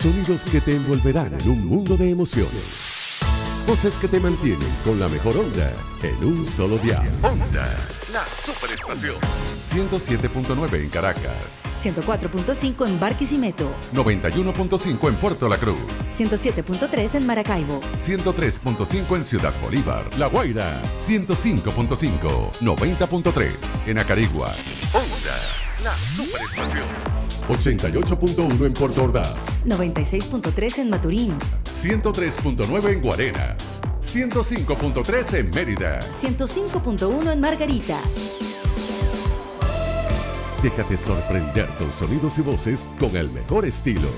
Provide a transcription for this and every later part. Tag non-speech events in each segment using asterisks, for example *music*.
Sonidos que te envolverán en un mundo de emociones. Voces que te mantienen con la mejor onda en un solo día. Onda, la superestación. 107.9 en Caracas. 104.5 en Barquisimeto. 91.5 en Puerto La Cruz. 107.3 en Maracaibo. 103.5 en Ciudad Bolívar. La Guaira. 105.5. 90.3 en Acarigua. Onda, la superestación. 88.1 en Puerto Ordaz. 96.3 en Maturín. 103.9 en Guarenas. 105.3 en Mérida. 105.1 en Margarita. Déjate sorprender con sonidos y voces con el mejor estilo.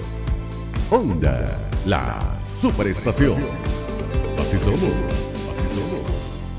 Onda, la superestación. Así somos, así somos.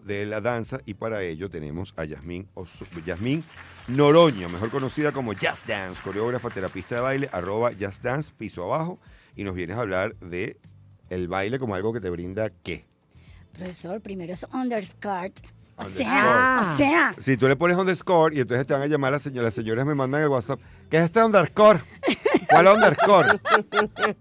De la danza y para ello tenemos a Yasmín, Noroño, mejor conocida como Just Dance, coreógrafa, terapista de baile, arroba Just Dance, piso abajo, y nos vienes a hablar de el baile como algo que te brinda qué. Profesor, primero es underskirt. O sea, o sea, Si tú le pones underscore y entonces te van a llamar las señoras, las señoras me mandan el WhatsApp, ¿qué es este underscore? *laughs* ¿Cuál underscore?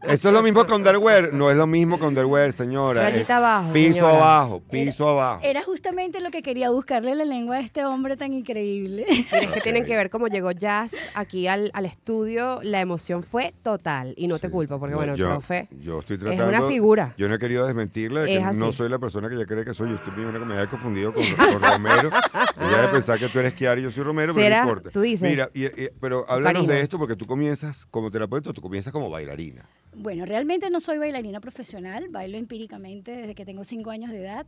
Esto es lo mismo que underwear, no es lo mismo que underwear, señora. Rayita Es abajo, Piso señora. abajo, piso abajo. era justamente lo que quería buscarle la lengua a este hombre tan increíble. Es que tienen que ver cómo llegó Jazz aquí al, al estudio. La emoción fue total. Y no te culpo, porque No, bueno, yo, profe. yo estoy es tratando. una figura. Yo no he querido desmentirle de que Es así. no soy la persona que ella cree que soy. Yo estoy primero que me había confundido con, con Romero. ella debe pensar que tú eres Kiara y yo soy Romero, pero ¿Será? no importa. Tú dices. Mira, y- y- pero háblanos de esto porque tú comienzas como terapeuta, tú comienzas como bailarina. Bueno, realmente no soy bailarina profesional, bailo empíricamente desde que tengo cinco años de edad,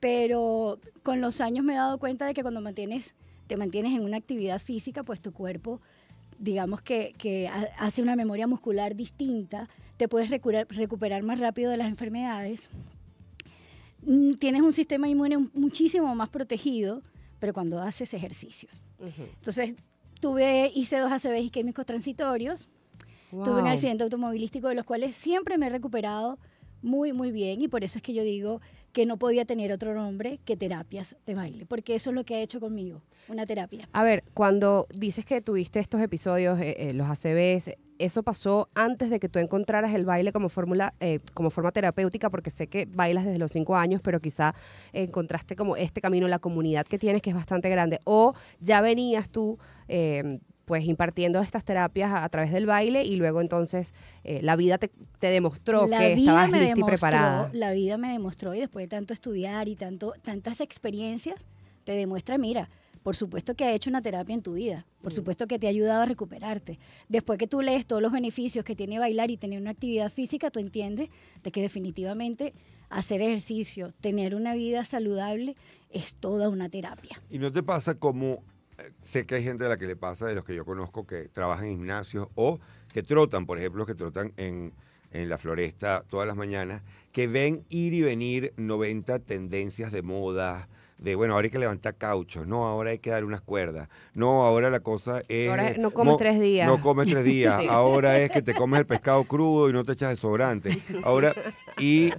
pero con los años me he dado cuenta de que cuando mantienes, te mantienes en una actividad física, pues tu cuerpo, digamos que, que ha- hace una memoria muscular distinta, te puedes recuperar, recuperar más rápido de las enfermedades, Mm, tienes un sistema inmune muchísimo más protegido, pero cuando haces ejercicios. Entonces, tuve, hice dos ACVs isquémicos transitorios, Tuve un accidente automovilístico de los cuales siempre me he recuperado muy, muy bien y por eso es que yo digo que no podía tener otro nombre que terapias de baile, porque eso es lo que ha hecho conmigo, una terapia. A ver, cuando dices que tuviste estos episodios, eh, eh, los ACVs, ¿eso pasó antes de que tú encontraras el baile como fórmula, eh, como forma terapéutica? Porque sé que bailas desde los cinco años, pero quizá encontraste como este camino, la comunidad que tienes, que es bastante grande. O ya venías tú, eh, pues, impartiendo estas terapias a, a través del baile y luego entonces eh, la vida te, te demostró la que vida estabas me lista y demostró, preparada. la vida me demostró y después de tanto estudiar y tanto, tantas experiencias, te demuestra, mira, por supuesto que ha hecho una terapia en tu vida, Mm. por supuesto que te ha ayudado a recuperarte. Después que tú lees todos los beneficios que tiene bailar y tener una actividad física, tú entiendes de que definitivamente hacer ejercicio, tener una vida saludable es toda una terapia. ¿Y no te pasa como, sé que hay gente a la que le pasa, de los que yo conozco, que trabajan en gimnasios o que trotan, por ejemplo, que trotan en, en la floresta todas las mañanas, que ven ir y venir 90 tendencias de moda, de bueno, ahora hay que levantar cauchos, no, ahora hay que dar unas cuerdas, no, ahora la cosa es... Ahora no comes tres días. No comes tres días, *laughs* Sí. ahora es que te comes el pescado crudo y no te echas desodorante. Ahora, y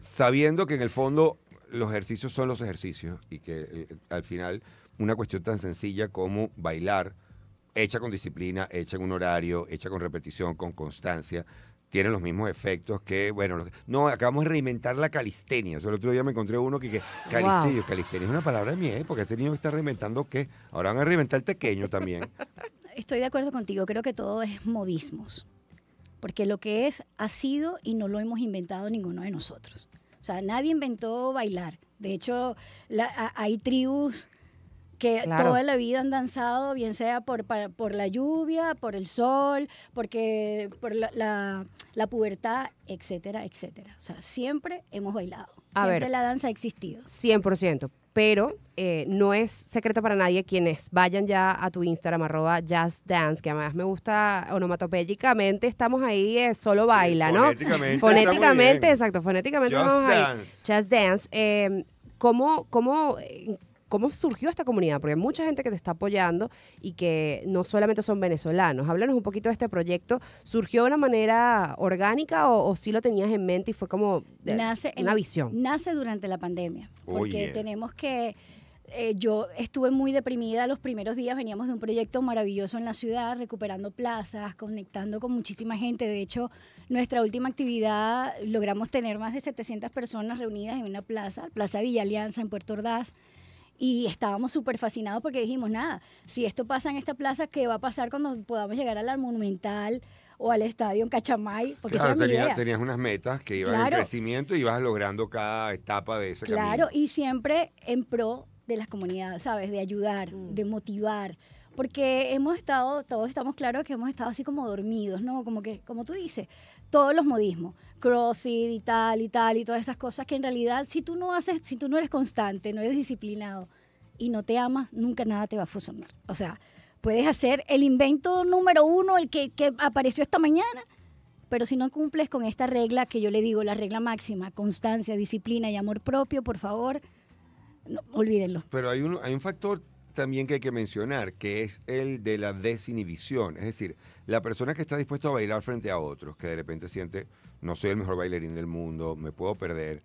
sabiendo que en el fondo los ejercicios son los ejercicios y que eh, al final una cuestión tan sencilla como bailar, hecha con disciplina, hecha en un horario, hecha con repetición, con constancia, tienen los mismos efectos que, bueno, lo que- no, acabamos de reinventar la calistenia. Solo el otro día me encontré uno que, que calistenia, calistenia es una palabra de mi época, he tenido que estar reinventando qué. Ahora van a reinventar el pequeño también. *laughs* Estoy de acuerdo contigo, creo que todo es modismos. Porque lo que es ha sido y no lo hemos inventado ninguno de nosotros. O sea, nadie inventó bailar. De hecho, la- a- hay tribus que Claro. toda la vida han danzado, bien sea por, para- por la lluvia, por el sol, porque por la, la- la pubertad, etcétera, etcétera. O sea, siempre hemos bailado. A siempre ver. la danza ha existido. 100%. Pero eh, no es secreto para nadie quienes vayan ya a tu Instagram, arroba Jazz Dance, que además me gusta onomatopéyicamente, estamos ahí, eh, solo baila, ¿no? fonéticamente Fonéticamente, exacto, fonéticamente Just vamos ahí. Dance. Jazz Dance. Eh, ¿cómo, cómo, eh, ¿Cómo surgió esta comunidad? Porque hay mucha gente que te está apoyando y que no solamente son venezolanos. Háblanos un poquito de este proyecto. ¿Surgió de una manera orgánica o, o sí lo tenías en mente y fue como de- nace en- una visión? Nace durante la pandemia, Oh, porque yeah. tenemos que eh, yo estuve muy deprimida los primeros días, veníamos de un proyecto maravilloso en la ciudad, recuperando plazas, conectando con muchísima gente. De hecho, nuestra última actividad logramos tener más de 700 personas reunidas en una plaza, Plaza Villa Alianza en Puerto Ordaz. Y estábamos súper fascinados porque dijimos, nada, si esto pasa en esta plaza, ¿qué va a pasar cuando podamos llegar a la Monumental o al estadio en Cachamay? Porque Claro, esa era mi tenía- idea. tenías unas metas que iban en Claro. crecimiento y ibas logrando cada etapa de ese Claro, camino. y siempre en pro de las comunidades, ¿sabes? De ayudar, Mm. de motivar. Porque hemos estado, todos estamos claros que hemos estado así como dormidos, ¿no? Como que, como tú dices, todos los modismos, CrossFit y tal y tal y todas esas cosas que en realidad si tú no haces, si tú no eres constante, no eres disciplinado y no te amas, nunca nada te va a funcionar. O sea, puedes hacer el invento número uno, el que, que apareció esta mañana, pero si no cumples con esta regla que yo le digo, la regla máxima, constancia, disciplina y amor propio, por favor, no, olvídenlo. Pero hay un, hay un factor también que hay que mencionar, que es el de la desinhibición. Es decir, la persona que está dispuesta a bailar frente a otros, que de repente siente, no soy el mejor bailarín del mundo, me puedo perder,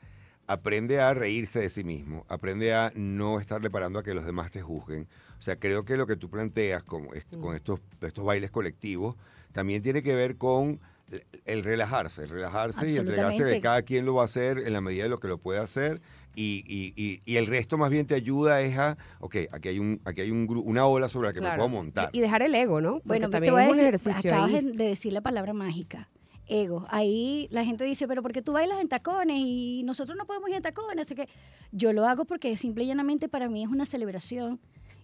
aprende a reírse de sí mismo, aprende a no estarle parando a que los demás te juzguen. O sea, creo que lo que tú planteas con, est- con estos, estos bailes colectivos también tiene que ver con el- el relajarse, el relajarse y entregarse de cada quien lo va a hacer en la medida de lo que lo puede hacer y, y- y- el resto más bien te ayuda es a, ok, aquí hay, un, aquí hay un una ola sobre la que Claro. me puedo montar. Y dejar el ego, ¿no? Porque Bueno, te también voy a es un decir, ejercicio acabas ahí. de, de decir la palabra mágica, ego. Ahí la gente dice, pero ¿por qué tú bailas en tacones y nosotros no podemos ir en tacones? Así que yo lo hago porque simple y llanamente para mí es una celebración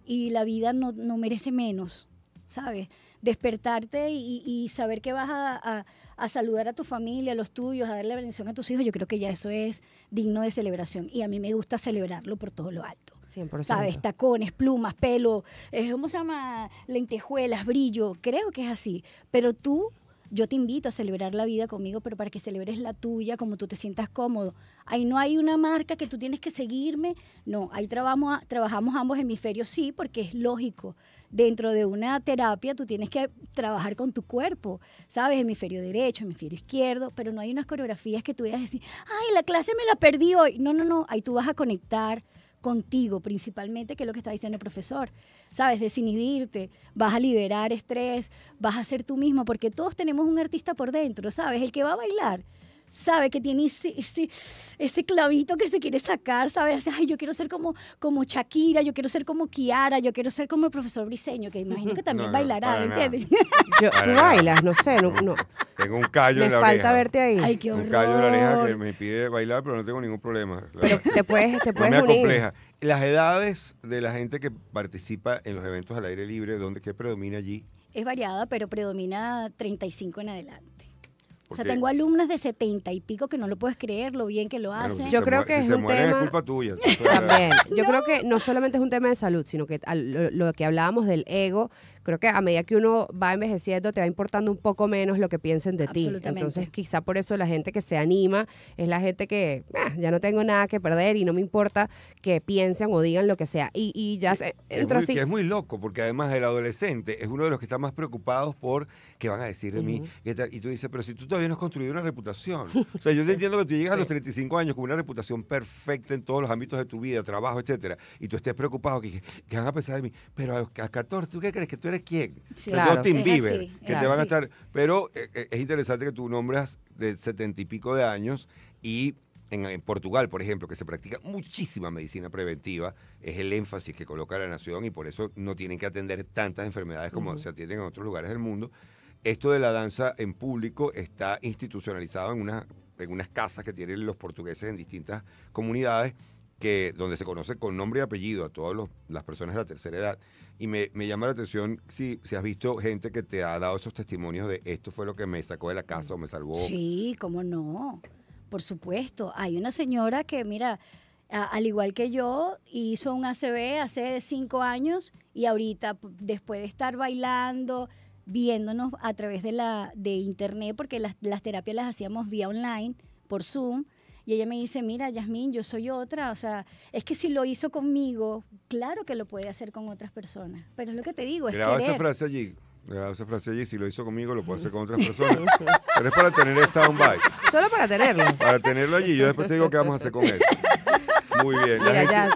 y la vida no, no merece menos, ¿sabes? Despertarte y, y saber que vas a, a- a saludar a tu familia, a los tuyos, a darle bendición a tus hijos, yo creo que ya eso es digno de celebración y a mí me gusta celebrarlo por todo lo alto. 100%. ¿Sabes? Tacones, plumas, pelo, eh, ¿cómo se llama? Lentejuelas, brillo. Creo que es así. Pero tú, yo te invito a celebrar la vida conmigo, pero para que celebres la tuya, como tú te sientas cómodo. Ahí no hay una marca que tú tienes que seguirme. No, ahí trabajamos, trabajamos ambos hemisferios, sí, porque es lógico. Dentro de una terapia tú tienes que trabajar con tu cuerpo, ¿sabes? Hemisferio derecho, hemisferio izquierdo, pero no hay unas coreografías que tú vayas a decir, ay, la clase me la perdí hoy. No, no, no, ahí tú vas a conectar contigo principalmente, que es lo que está diciendo el profesor. ¿Sabes? Desinhibirte, vas a liberar estrés, vas a ser tú mismo, porque todos tenemos un artista por dentro, ¿sabes? El que va a bailar sabe que tiene ese, ese, ese clavito que se quiere sacar, ¿sabes? Ay, yo quiero ser como, como Shakira, yo quiero ser como Kiara, yo quiero ser como el profesor Briseño, que imagino que *laughs* también No, no, bailará, ¿me entiendes? *laughs* Yo- tú nada. bailas, no sé, no, no. Tengo un callo Me en la falta oreja. verte ahí. Ay, qué un callo en la oreja que horror. me impide bailar, pero no tengo ningún problema. Pero te puedes, te *laughs* no puedes me unir. acompleja. Las edades de la gente que participa en los eventos al aire libre, ¿dónde qué predomina allí? Es variada, pero predomina 35 en adelante. O sea, tengo alumnas de 70 y pico que no lo puedes creer lo bien que lo Bueno, hacen. si Yo se creo que si es se un tema- es culpa tuya. *laughs* También. Yo creo que no solamente es un tema de salud, sino que al- lo, lo que hablábamos del ego, creo que a medida que uno va envejeciendo te va importando un poco menos lo que piensen de ti. Entonces, quizá por eso la gente que se anima es la gente que "Ah, ya no tengo nada que perder y no me importa que piensen o digan lo que sea. Y, y ya se, es, muy, así. que es muy loco, porque además el adolescente es uno de los que está más preocupados por qué van a decir de mí. qué tal. Y tú dices, pero si tú todavía no has construido una reputación. *laughs* O sea, yo te entiendo que tú llegas a los 35 años con una reputación perfecta en todos los ámbitos de tu vida, trabajo, etcétera, y tú estés preocupado, que, que van a pensar de mí. Pero a los a 14, ¿tú qué crees? Que tú eres eres quién. Sí. Claro. Justin Bieber, así, que te van a estar. Pero eh, eh, es interesante que tú nombras de setenta y pico de años y en, en Portugal, por ejemplo, que se practica muchísima medicina preventiva, es el énfasis que coloca la nación y por eso no tienen que atender tantas enfermedades como se atienden en otros lugares del mundo. Esto de la danza en público está institucionalizado en, una, en unas casas que tienen los portugueses en distintas comunidades que, donde se conoce con nombre y apellido a todas los- las personas de la tercera edad. Y me, me llama la atención si, si has visto gente que te ha dado esos testimonios de esto fue lo que me sacó de la casa o me salvó. Sí, cómo no. Por supuesto. Hay una señora que, mira, al igual que yo, hizo un ACB hace cinco años y ahorita, después de estar bailando, viéndonos a través de la de internet, porque las, las terapias las hacíamos vía online, por Zoom, y ella me dice, mira, Yasmín, yo soy otra, o sea, es que si lo hizo conmigo, claro que lo puede hacer con otras personas, pero es lo que te digo, es Graba esa frase allí. Graba esa frase allí. Si lo hizo conmigo, lo puedo hacer con otras *laughs* personas. Pero es para tener el soundbite. Solo para tenerlo. Para tenerlo allí. Yo después te digo qué vamos a hacer con él. Muy bien. La, Mira, gente, Jazz.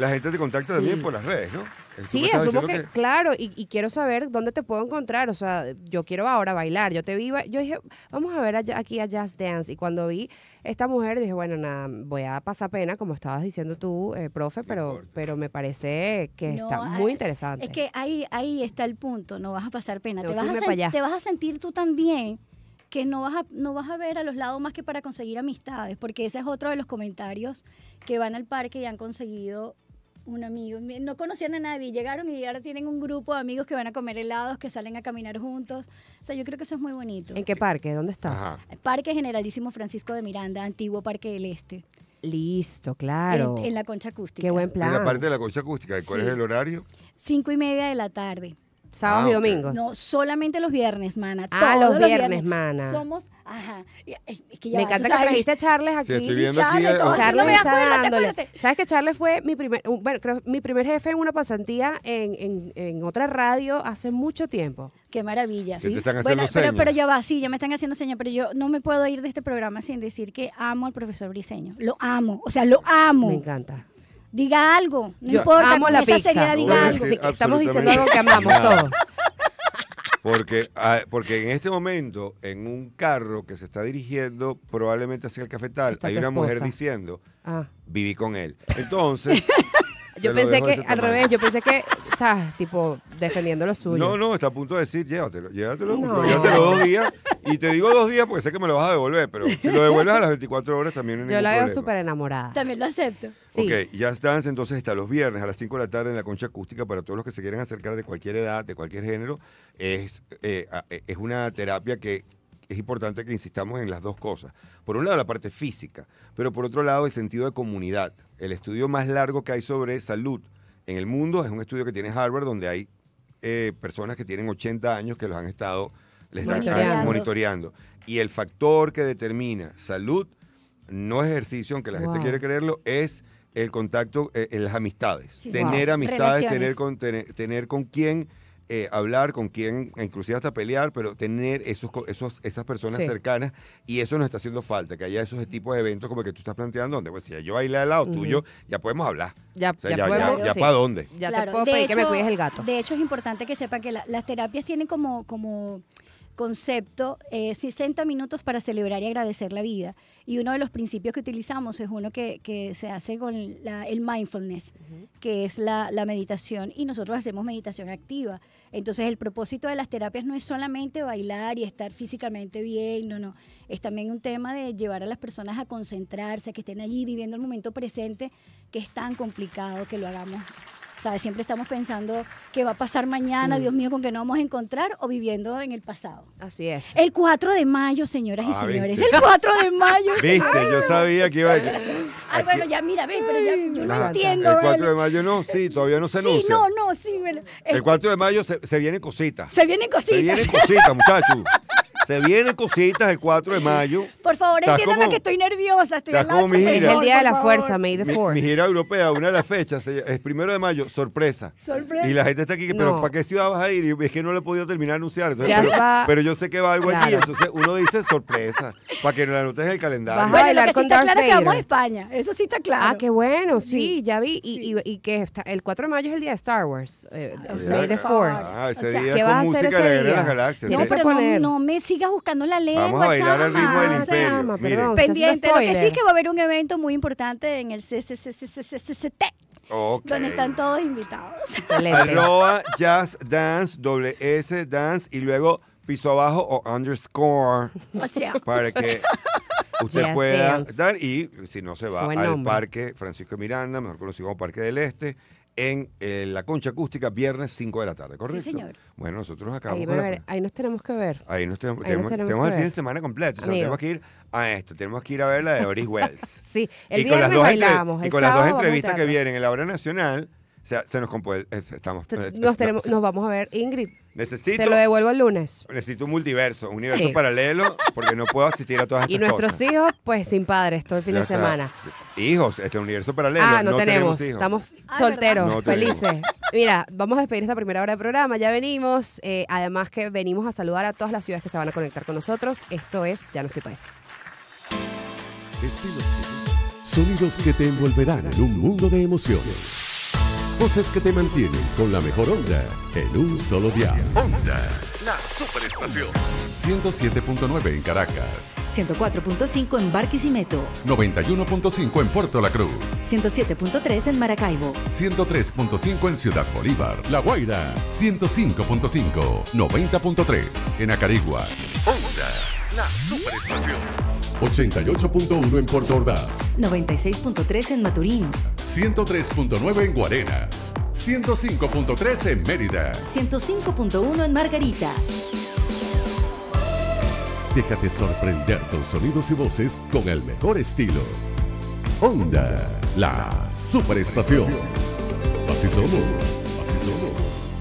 La gente te contacta Sí. también por las redes, ¿no? Sí, asumo que, claro, y, y quiero saber dónde te puedo encontrar. O sea, yo quiero ahora bailar. Yo te vi, yo dije, vamos a ver allá- aquí a Jazz Dance. Y cuando vi esta mujer, dije, bueno, nada, voy a pasar pena, como estabas diciendo tú, eh, profe, pero, pero me parece que No, está muy interesante. Es que ahí, ahí está el punto, no vas a pasar pena. Te vas, a irme sen- pa' allá. te vas a sentir tú también que no vas, a, no vas a ver a los lados más que para conseguir amistades, porque ese es otro de los comentarios que van al parque y han conseguido un amigo. No conocían a nadie, llegaron y ahora tienen un grupo de amigos que van a comer helados, que salen a caminar juntos. O sea, yo creo que eso es muy bonito. ¿En qué parque? ¿Dónde estás? Ajá. Parque Generalísimo Francisco de Miranda, antiguo Parque del Este, Listo, claro. en, en la concha acústica. Qué buen En plan. la parte de la concha acústica. ¿y ¿Cuál Sí. es el horario? Cinco y media de la tarde. Sábados Ah, y ok. domingos. No, solamente los viernes, mana. Ah, todos los viernes, mana. Somos, ajá. es- que ya Me va, encanta que trajiste a Charles aquí. Sí, estoy Sí, viendo aquí. Charles. Charles no me está acuérdate, dándole. acuérdate. ¿Sabes que Charles fue mi primer, bueno, creo- mi primer jefe en una pasantía en, en- en otra radio hace mucho tiempo? Qué maravilla. Que te están haciendo bueno, pero, pero ya va, sí, ya me están haciendo señas, pero yo no me puedo ir de este programa sin decir que amo al profesor Briseño. Lo amo, o sea, lo amo. Me encanta. Diga algo, no Yo importa, amo con la esa pizza. seriedad diga algo. decir Estamos diciendo algo que amamos nada. todos. Porque, ah, porque en este momento, en un carro que se está dirigiendo probablemente hacia el cafetal, Está hay tu una mujer esposa. diciendo, Ah. viví con él. Entonces... *laughs* Yo pensé que, al tamaño. revés, yo pensé que estás, tipo, defendiendo lo suyo. No, no, está a punto de decir, llévatelo, llévatelo, No. llévatelo dos días. Y te digo dos días porque sé que me lo vas a devolver, pero si lo devuelves a las 24 horas también no Yo la veo súper enamorada. También lo acepto. Sí. Ok, ya están entonces está los viernes a las 5 de la tarde en la concha acústica para todos los que se quieran acercar de cualquier edad, de cualquier género. Es, eh, eh, es una terapia que es importante que insistamos en las dos cosas. Por un lado la parte física, pero por otro lado el sentido de comunidad. El estudio más largo que hay sobre salud en el mundo es un estudio que tiene Harvard donde hay eh, personas que tienen 80 años que los han estado les están- Monitoreando. monitoreando. Y el factor que determina salud no es ejercicio, aunque la gente quiere creerlo, es el contacto eh, en las amistades. Sí, tener Wow. amistades, tener con, tener, tener con quién eh, hablar, con quién, inclusive hasta pelear, pero tener esos, co- esos, esas personas Sí. cercanas. Y eso nos está haciendo falta, que haya esos tipos de eventos como el que tú estás planteando, donde pues, si yo bailé al lado tuyo, ya podemos hablar. Ya, O sea, ya, ya, podemos- ya, ya sí. para dónde. Ya Claro, te puedo de pedir que me hecho- cuides el gato. De hecho, es importante que sepan que la- las terapias tienen como, como concepto eh, 60 minutos para celebrar y agradecer la vida. Y uno de los principios que utilizamos es uno que, que se hace con la- el mindfulness, que es la, la meditación. Y nosotros hacemos meditación activa. Entonces, el propósito de las terapias no es solamente bailar y estar físicamente bien, no, no. Es también un tema de llevar a las personas a concentrarse, a que estén allí viviendo el momento presente, que es tan complicado que lo hagamos ¿Sabes? Siempre estamos pensando qué va a pasar mañana, Mm. Dios mío, con qué nos vamos a encontrar o viviendo en el pasado. Así es. El 4 de mayo, señoras y Ah, señores. ¿viste? El 4 de mayo. *laughs* Viste, yo sabía que iba a... Ay, bueno, ya mira, ven, pero ya yo no entiendo. El 4 ¿vale? de mayo no, sí, todavía no se Sí, anuncia. no, no, sí, bueno. El Es- 4 de mayo se, se vienen cositas. se vienen Se vienen cositas. cositas, muchachos. *laughs* Se vienen cositas el 4 de mayo. Por favor, entiéndame como- que estoy nerviosa. Estoy al lado del mi. Es el día de la favor. fuerza, May the Mi, Fourth. mi gira europea, una de las fechas, es primero de mayo, sorpresa. Sorpresa. Y la gente está aquí, que, pero No. ¿para qué ciudad vas a ir? Y es que no lo he podido terminar de anunciar. entonces, Ya pero, va- pero yo sé que va algo allí, Claro. entonces uno dice sorpresa, para que no la anotes en el calendario. Vas a Bueno, lo que sí está claro es que vamos a. España. Eso sí está claro. Ah, qué bueno, sí, Sí, ya vi. Y, sí. y, y que está, el 4 de mayo es el día de Star Wars. eh, May the Fourth. Ah, ese O sea, día ¿qué vas a con hacer música de ese las día? Galaxias. No, pero no, no me sigas buscando la lengua, Vamos a bailar al ritmo del chama. imperio. Chama, Pendiente. Lo que sí es que va a haber un evento muy importante en el CCCCCCT, Ok. donde están todos invitados. Arroba Jazz Dance, doble S Dance y luego piso abajo o underscore O sea, para que usted Jazz pueda Dance. dar y si no se va Buen al nombre. Parque Francisco Miranda, mejor conocido como Parque del Este, en eh, la Concha Acústica, viernes 5 de la tarde, ¿correcto? señor. Bueno, nosotros acabamos Ahí, con me la- ver- ahí nos tenemos que ver. Ahí nos tenemos, ahí nos tenemos, tenemos tenemos que el fin de semana completo. o sea, Amigo. tenemos que ir a esto, tenemos que ir a ver la de Doris Wells. *laughs* Sí, el y con las viernes dos, entre- y con las dos entrevistas que vienen en la hora nacional, o sea, se nos compone, estamos... Nos, tenemos, no, nos vamos a ver. Ingrid, necesito, te lo devuelvo el lunes. necesito un multiverso, un universo Sí. paralelo, porque no puedo asistir a todas *laughs* estas Y nuestros cosas. hijos, pues sin padres todo el fin Ya de está. semana. Hijos, este universo paralelo. Ah, no, tenemos. Estamos Ah, solteros, felices. Mira, vamos a despedir esta primera hora de programa. Ya venimos. eh, además que venimos a saludar a todas las ciudades que se van a conectar con nosotros. Esto es Ya no estoy para eso. Estilos que- Sonidos que te envolverán en un mundo de emociones. Voces que te mantienen con la mejor onda en un solo día. Onda, la superestación. 107.9 en Caracas, 104.5 en Barquisimeto, 91.5 en Puerto La Cruz, 107.3 en Maracaibo, 103.5 en Ciudad Bolívar, La Guaira, 105.5, 90.3 en Acarigua. Onda, la superestación. 88.1 en Puerto Ordaz, 96.3 en Maturín, 103.9 en Guarenas, 105.3 en Mérida. 105.1 en Margarita. Déjate sorprender con sonidos y voces con el mejor estilo. Onda, la superestación. Así somos, así somos.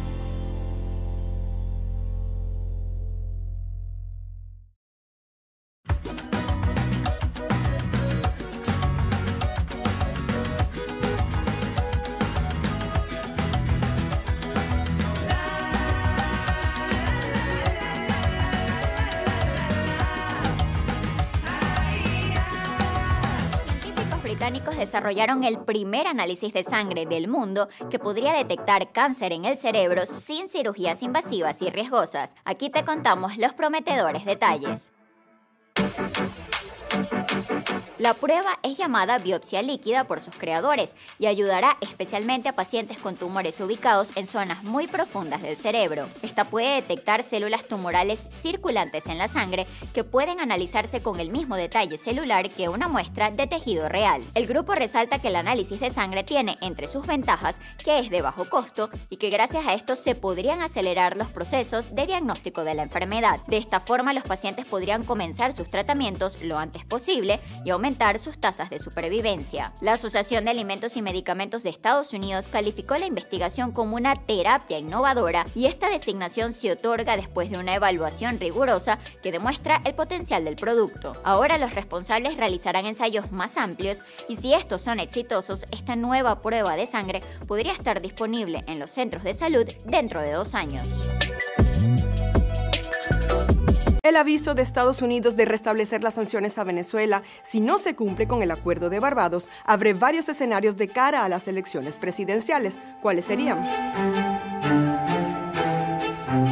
El primer análisis de sangre del mundo que podría detectar cáncer en el cerebro sin cirugías invasivas y riesgosas. Aquí te contamos los prometedores detalles. La prueba es llamada biopsia líquida por sus creadores y ayudará especialmente a pacientes con tumores ubicados en zonas muy profundas del cerebro. Esta puede detectar células tumorales circulantes en la sangre que pueden analizarse con el mismo detalle celular que una muestra de tejido real. El grupo resalta que el análisis de sangre tiene entre sus ventajas que es de bajo costo y que gracias a esto se podrían acelerar los procesos de diagnóstico de la enfermedad. De esta forma los pacientes podrían comenzar sus tratamientos lo antes posible y aumentar sus tasas de supervivencia. La Asociación de Alimentos y Medicamentos de Estados Unidos calificó la investigación como una terapia innovadora y esta designación se otorga después de una evaluación rigurosa que demuestra el potencial del producto. Ahora los responsables realizarán ensayos más amplios y si estos son exitosos, esta nueva prueba de sangre podría estar disponible en los centros de salud dentro de dos años. El aviso de Estados Unidos de restablecer las sanciones a Venezuela si no se cumple con el acuerdo de Barbados abre varios escenarios de cara a las elecciones presidenciales. ¿Cuáles serían?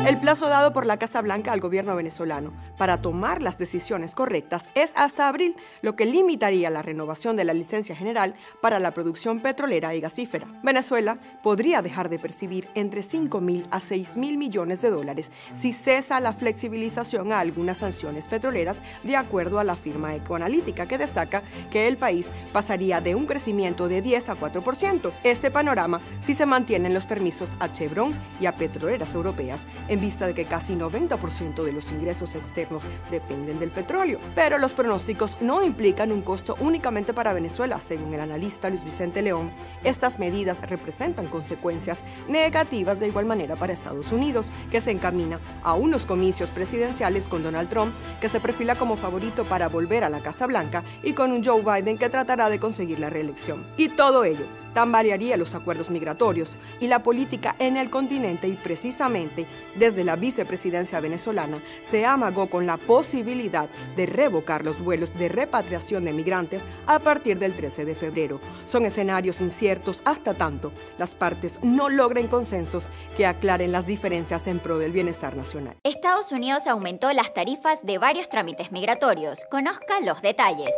El plazo dado por la Casa Blanca al gobierno venezolano para tomar las decisiones correctas es hasta abril, lo que limitaría la renovación de la licencia general para la producción petrolera y gasífera. Venezuela podría dejar de percibir entre 5 mil a 6 mil millones de dólares si cesa la flexibilización a algunas sanciones petroleras, de acuerdo a la firma ecoanalítica que destaca que el país pasaría de un crecimiento de 10 a 4%. Este panorama si se mantienen los permisos a Chevron y a petroleras europeas en vista de que casi 90% de los ingresos externos dependen del petróleo. Pero los pronósticos no implican un costo únicamente para Venezuela, según el analista Luis Vicente León. Estas medidas representan consecuencias negativas de igual manera para Estados Unidos, que se encamina a unos comicios presidenciales con Donald Trump, que se perfila como favorito para volver a la Casa Blanca, y con un Joe Biden que tratará de conseguir la reelección. Y todo ello tambalearía los acuerdos migratorios y la política en el continente y precisamente desde la vicepresidencia venezolana se amagó con la posibilidad de revocar los vuelos de repatriación de migrantes a partir del 13 de febrero. Son escenarios inciertos hasta tanto las partes no logren consensos que aclaren las diferencias en pro del bienestar nacional. Estados Unidos aumentó las tarifas de varios trámites migratorios. Conozca los detalles.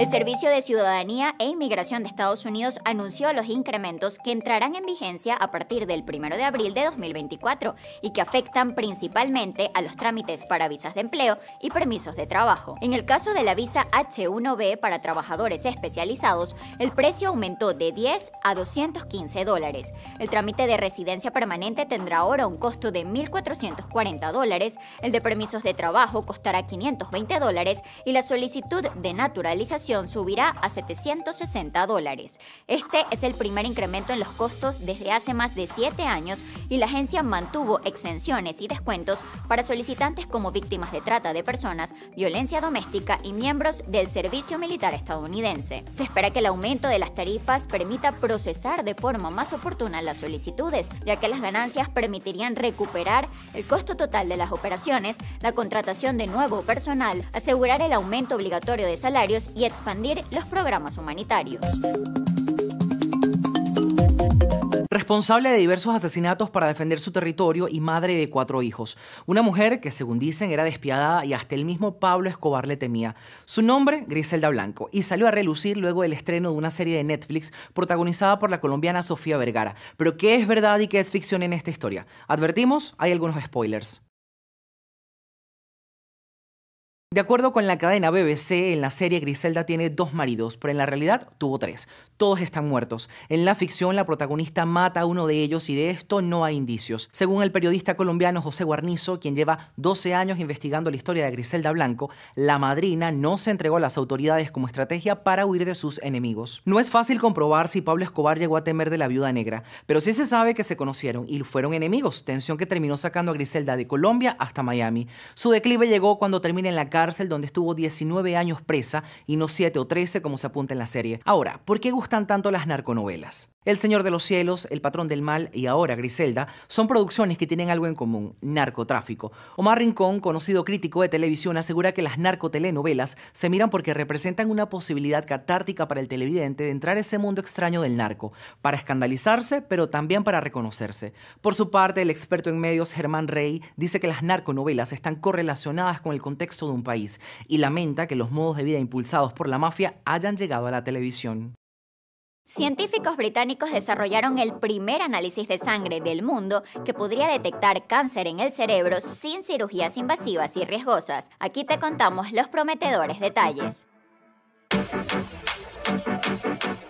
El Servicio de Ciudadanía e Inmigración de Estados Unidos anunció los incrementos que entrarán en vigencia a partir del 1 de abril de 2024 y que afectan principalmente a los trámites para visas de empleo y permisos de trabajo. En el caso de la visa H1B para trabajadores especializados, el precio aumentó de 10 a 215 dólares. El trámite de residencia permanente tendrá ahora un costo de 1.440 dólares, el de permisos de trabajo costará 520 dólares y la solicitud de naturalización subirá a 760 dólares. Este es el primer incremento en los costos desde hace más de siete años y la agencia mantuvo exenciones y descuentos para solicitantes como víctimas de trata de personas, violencia doméstica y miembros del servicio militar estadounidense. Se espera que el aumento de las tarifas permita procesar de forma más oportuna las solicitudes, ya que las ganancias permitirían recuperar el costo total de las operaciones, la contratación de nuevo personal, asegurar el aumento obligatorio de salarios y expandir los programas humanitarios. Responsable de diversos asesinatos para defender su territorio y madre de cuatro hijos. Una mujer que, según dicen, era despiadada y hasta el mismo Pablo Escobar le temía. Su nombre, Griselda Blanco, y salió a relucir luego del estreno de una serie de Netflix protagonizada por la colombiana Sofía Vergara. Pero, ¿qué es verdad y qué es ficción en esta historia? Advertimos, hay algunos spoilers. De acuerdo con la cadena BBC, en la serie Griselda tiene dos maridos, pero en la realidad tuvo tres. Todos están muertos. En la ficción, la protagonista mata a uno de ellos y de esto no hay indicios. Según el periodista colombiano José Guarnizo, quien lleva 12 años investigando la historia de Griselda Blanco, la madrina no se entregó a las autoridades como estrategia para huir de sus enemigos. No es fácil comprobar si Pablo Escobar llegó a temer de la viuda negra, pero sí se sabe que se conocieron y fueron enemigos, tensión que terminó sacando a Griselda de Colombia hasta Miami. Su declive llegó cuando termina en la cárcel donde estuvo 19 años presa y no 7 o 13 como se apunta en la serie. Ahora, ¿por qué gustan tanto las narconovelas? El Señor de los Cielos, El Patrón del Mal y ahora Griselda son producciones que tienen algo en común, narcotráfico. Omar Rincón, conocido crítico de televisión, asegura que las narcotelenovelas se miran porque representan una posibilidad catártica para el televidente de entrar a ese mundo extraño del narco, para escandalizarse, pero también para reconocerse. Por su parte, el experto en medios Germán Rey dice que las narconovelas están correlacionadas con el contexto de un país y lamenta que los modos de vida impulsados por la mafia hayan llegado a la televisión. Científicos británicos desarrollaron el primer análisis de sangre del mundo que podría detectar cáncer en el cerebro sin cirugías invasivas y riesgosas. Aquí te contamos los prometedores detalles.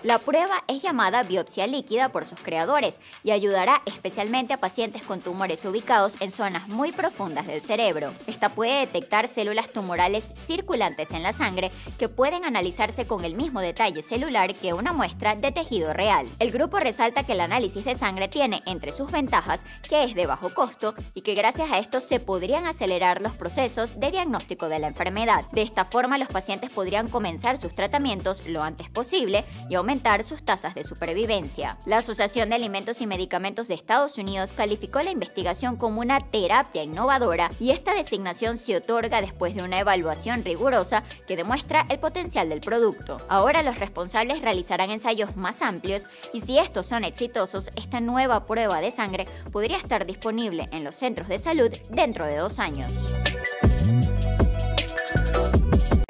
La prueba es llamada biopsia líquida por sus creadores y ayudará especialmente a pacientes con tumores ubicados en zonas muy profundas del cerebro. Esta puede detectar células tumorales circulantes en la sangre que pueden analizarse con el mismo detalle celular que una muestra de tejido real. El grupo resalta que el análisis de sangre tiene entre sus ventajas que es de bajo costo y que gracias a esto se podrían acelerar los procesos de diagnóstico de la enfermedad. De esta forma los pacientes podrían comenzar sus tratamientos lo antes posible y aumentar sus tasas de supervivencia. La Asociación de Alimentos y Medicamentos de Estados Unidos calificó la investigación como una terapia innovadora y esta designación se otorga después de una evaluación rigurosa que demuestra el potencial del producto. Ahora los responsables realizarán ensayos más amplios y si estos son exitosos, esta nueva prueba de sangre podría estar disponible en los centros de salud dentro de dos años.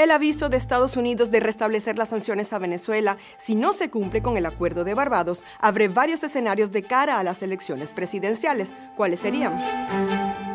El aviso de Estados Unidos de restablecer las sanciones a Venezuela si no se cumple con el acuerdo de Barbados abre varios escenarios de cara a las elecciones presidenciales. ¿Cuáles serían?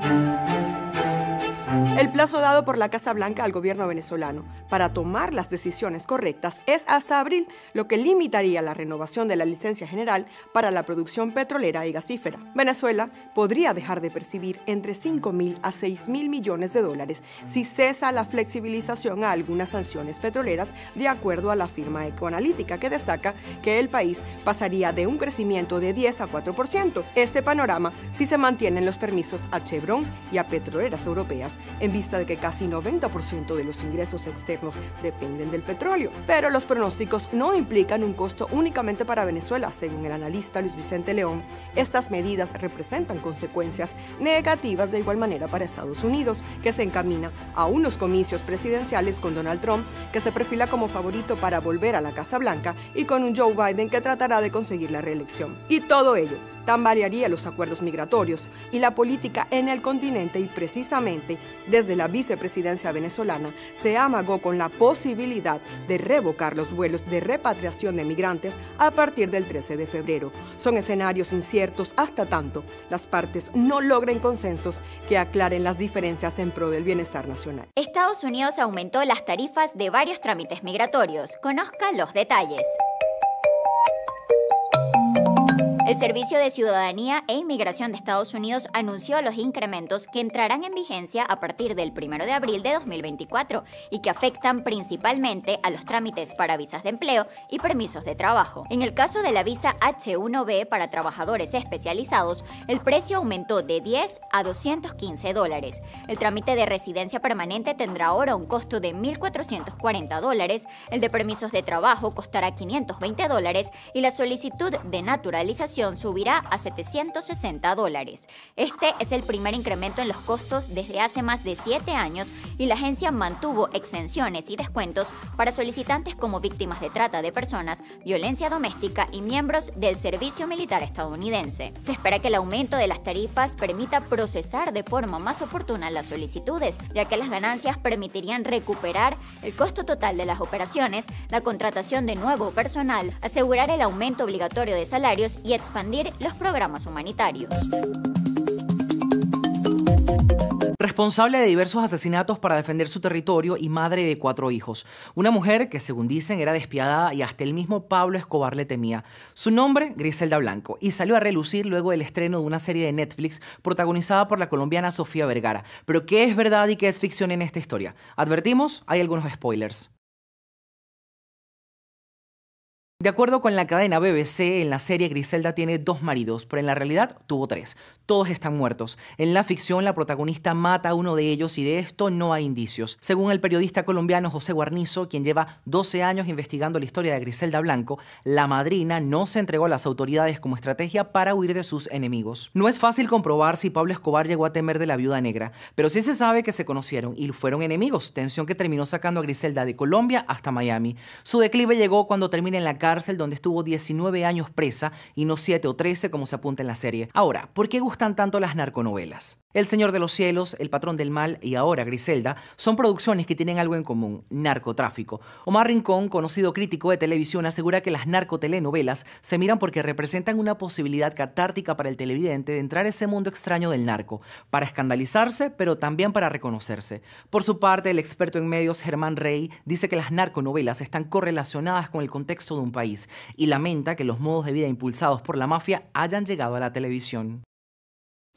El plazo dado por la Casa Blanca al gobierno venezolano para tomar las decisiones correctas es hasta abril, lo que limitaría la renovación de la licencia general para la producción petrolera y gasífera. Venezuela podría dejar de percibir entre 5 mil a 6 mil millones de dólares si cesa la flexibilización a algunas sanciones petroleras, de acuerdo a la firma ecoanalítica que destaca que el país pasaría de un crecimiento de 10 a 4%. Este panorama si se mantienen los permisos a Chevron y a petroleras europeas en vista de que casi 90% de los ingresos externos dependen del petróleo. Pero los pronósticos no implican un costo únicamente para Venezuela, según el analista Luis Vicente León. Estas medidas representan consecuencias negativas de igual manera para Estados Unidos, que se encamina a unos comicios presidenciales con Donald Trump, que se perfila como favorito para volver a la Casa Blanca, y con un Joe Biden que tratará de conseguir la reelección. Y todo ello tambalearía los acuerdos migratorios y la política en el continente y precisamente desde la vicepresidencia venezolana se amagó con la posibilidad de revocar los vuelos de repatriación de migrantes a partir del 13 de febrero. Son escenarios inciertos hasta tanto las partes no logren consensos que aclaren las diferencias en pro del bienestar nacional. Estados Unidos aumentó las tarifas de varios trámites migratorios. Conozca los detalles. El Servicio de Ciudadanía e Inmigración de Estados Unidos anunció los incrementos que entrarán en vigencia a partir del 1 de abril de 2024 y que afectan principalmente a los trámites para visas de empleo y permisos de trabajo. En el caso de la visa H1B para trabajadores especializados, el precio aumentó de 10 a 215 dólares. El trámite de residencia permanente tendrá ahora un costo de 1.440 dólares, el de permisos de trabajo costará 520 dólares y la solicitud de naturalización subirá a 760 dólares. Este es el primer incremento en los costos desde hace más de siete años y la agencia mantuvo exenciones y descuentos para solicitantes como víctimas de trata de personas, violencia doméstica y miembros del servicio militar estadounidense. Se espera que el aumento de las tarifas permita procesar de forma más oportuna las solicitudes, ya que las ganancias permitirían recuperar el costo total de las operaciones, la contratación de nuevo personal, asegurar el aumento obligatorio de salarios y expandir los programas humanitarios. Responsable de diversos asesinatos para defender su territorio y madre de cuatro hijos. Una mujer que, según dicen, era despiadada y hasta el mismo Pablo Escobar le temía. Su nombre, Griselda Blanco, y salió a relucir luego del estreno de una serie de Netflix protagonizada por la colombiana Sofía Vergara. Pero, ¿qué es verdad y qué es ficción en esta historia? Advertimos, hay algunos spoilers. De acuerdo con la cadena BBC, en la serie Griselda tiene dos maridos, pero en la realidad tuvo tres. Todos están muertos. En la ficción, la protagonista mata a uno de ellos y de esto no hay indicios. Según el periodista colombiano José Guarnizo, quien lleva 12 años investigando la historia de Griselda Blanco, la madrina no se entregó a las autoridades como estrategia para huir de sus enemigos. No es fácil comprobar si Pablo Escobar llegó a temer de la viuda negra, pero sí se sabe que se conocieron y fueron enemigos, tensión que terminó sacando a Griselda de Colombia hasta Miami. Su declive llegó cuando termina en la cárcel donde estuvo 19 años presa y no 7 o 13 como se apunta en la serie. Ahora, ¿por qué gustan tanto las narconovelas? El Señor de los Cielos, El Patrón del Mal y ahora Griselda son producciones que tienen algo en común, narcotráfico. Omar Rincón, conocido crítico de televisión, asegura que las narcotelenovelas se miran porque representan una posibilidad catártica para el televidente de entrar a ese mundo extraño del narco, para escandalizarse, pero también para reconocerse. Por su parte, el experto en medios Germán Rey dice que las narconovelas están correlacionadas con el contexto de un país y lamenta que los modos de vida impulsados por la mafia hayan llegado a la televisión.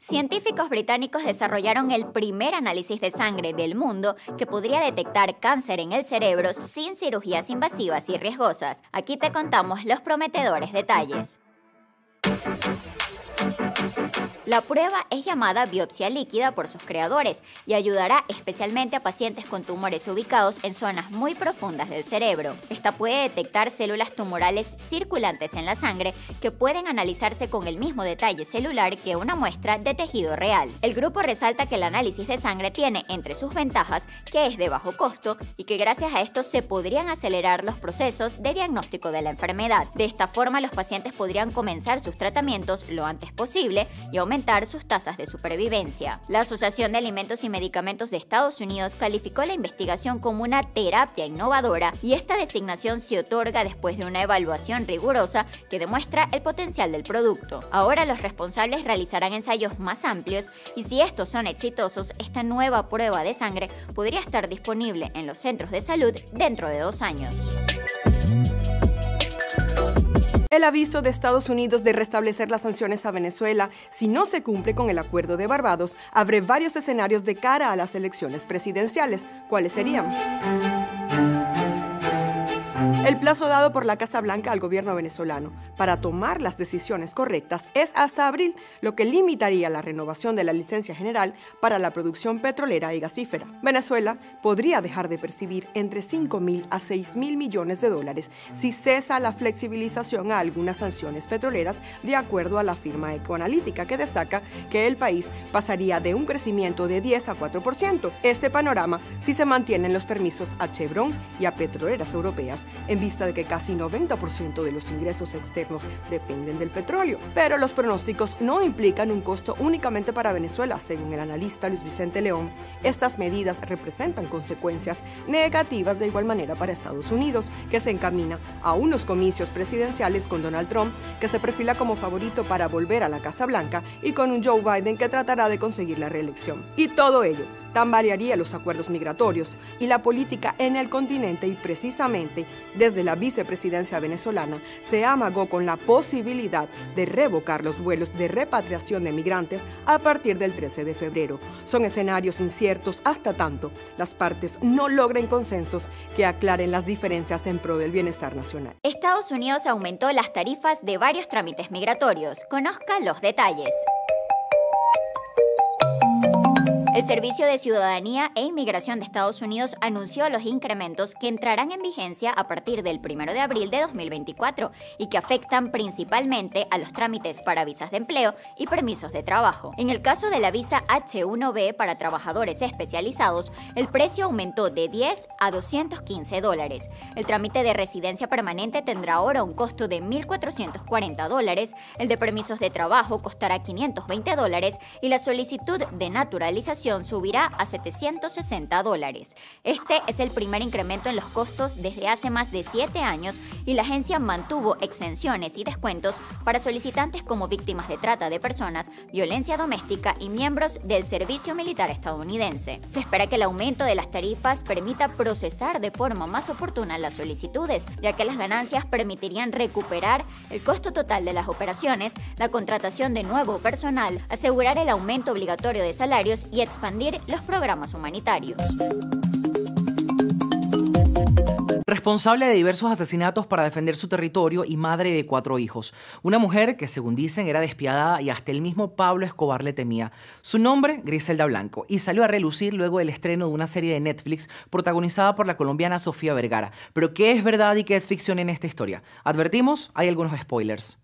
Científicos británicos desarrollaron el primer análisis de sangre del mundo que podría detectar cáncer en el cerebro sin cirugías invasivas y riesgosas. Aquí te contamos los prometedores detalles. La prueba es llamada biopsia líquida por sus creadores y ayudará especialmente a pacientes con tumores ubicados en zonas muy profundas del cerebro. Esta puede detectar células tumorales circulantes en la sangre que pueden analizarse con el mismo detalle celular que una muestra de tejido real. El grupo resalta que el análisis de sangre tiene entre sus ventajas que es de bajo costo y que gracias a esto se podrían acelerar los procesos de diagnóstico de la enfermedad. De esta forma los pacientes podrían comenzar sus tratamientos lo antes posible y aumentar sus tasas de supervivencia. La Asociación de Alimentos y Medicamentos de Estados Unidos calificó la investigación como una terapia innovadora y esta designación se otorga después de una evaluación rigurosa que demuestra el potencial del producto. Ahora los responsables realizarán ensayos más amplios y si estos son exitosos, esta nueva prueba de sangre podría estar disponible en los centros de salud dentro de dos años. El aviso de Estados Unidos de restablecer las sanciones a Venezuela si no se cumple con el acuerdo de Barbados abre varios escenarios de cara a las elecciones presidenciales. ¿Cuáles serían? El plazo dado por la Casa Blanca al gobierno venezolano para tomar las decisiones correctas es hasta abril, lo que limitaría la renovación de la licencia general para la producción petrolera y gasífera. Venezuela podría dejar de percibir entre 5 mil a 6 mil millones de dólares si cesa la flexibilización a algunas sanciones petroleras, de acuerdo a la firma ecoanalítica, que destaca que el país pasaría de un crecimiento de 10 a 4%. Este panorama si se mantienen los permisos a Chevron y a petroleras europeas en vista de que casi 90% de los ingresos externos dependen del petróleo. Pero los pronósticos no implican un costo únicamente para Venezuela, según el analista Luis Vicente León. Estas medidas representan consecuencias negativas de igual manera para Estados Unidos, que se encamina a unos comicios presidenciales con Donald Trump, que se perfila como favorito para volver a la Casa Blanca, y con un Joe Biden que tratará de conseguir la reelección. Y todo ello tan variaría los acuerdos migratorios y la política en el continente y precisamente desde la vicepresidencia venezolana se amagó con la posibilidad de revocar los vuelos de repatriación de migrantes a partir del 13 de febrero. Son escenarios inciertos hasta tanto las partes no logren consensos que aclaren las diferencias en pro del bienestar nacional. Estados Unidos aumentó las tarifas de varios trámites migratorios. Conozca los detalles. El Servicio de Ciudadanía e Inmigración de Estados Unidos anunció los incrementos que entrarán en vigencia a partir del 1 de abril de 2024 y que afectan principalmente a los trámites para visas de empleo y permisos de trabajo. En el caso de la visa H1B para trabajadores especializados, el precio aumentó de 10 a 215 dólares. El trámite de residencia permanente tendrá ahora un costo de 1.440 dólares, el de permisos de trabajo costará 520 dólares y la solicitud de naturalización subirá a 760 dólares. Este es el primer incremento en los costos desde hace más de siete años y la agencia mantuvo exenciones y descuentos para solicitantes como víctimas de trata de personas, violencia doméstica y miembros del servicio militar estadounidense. Se espera que el aumento de las tarifas permita procesar de forma más oportuna las solicitudes, ya que las ganancias permitirían recuperar el costo total de las operaciones, la contratación de nuevo personal, asegurar el aumento obligatorio de salarios y expandir los programas humanitarios. Responsable de diversos asesinatos para defender su territorio y madre de cuatro hijos. Una mujer que, según dicen, era despiadada y hasta el mismo Pablo Escobar le temía. Su nombre, Griselda Blanco, y salió a relucir luego del estreno de una serie de Netflix protagonizada por la colombiana Sofía Vergara. Pero, ¿qué es verdad y qué es ficción en esta historia? Advertimos, hay algunos spoilers.